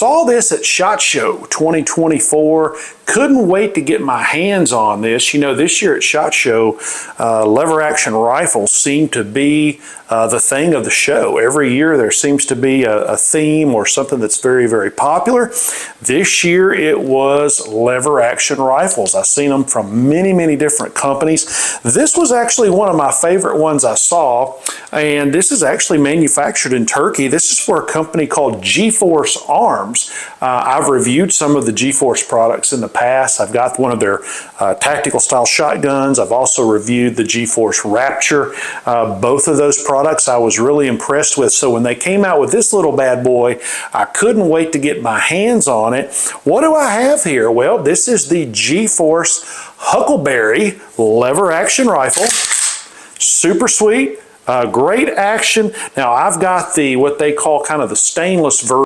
saw this at SHOT Show 2024. Couldn't wait to get my hands on this. You know, this year at SHOT Show, uh, lever action rifles seem to be uh, the thing of the show. Every year there seems to be a, a theme or something that's very, very popular. This year it was lever action rifles. I've seen them from many, many different companies. This was actually one of my favorite ones I saw, and this is actually manufactured in Turkey. This is for a company called G-Force Arms. Uh, I've reviewed some of the G-Force products in the past. I've got one of their uh, tactical style shotguns. I've also reviewed the G-Force Rapture. Uh, both of those products I was really impressed with. So when they came out with this little bad boy, I couldn't wait to get my hands on it. What do I have here? Well, this is the G-Force Huckleberry lever action rifle. Super sweet. Uh, great action. Now I've got the what they call kind of the stainless version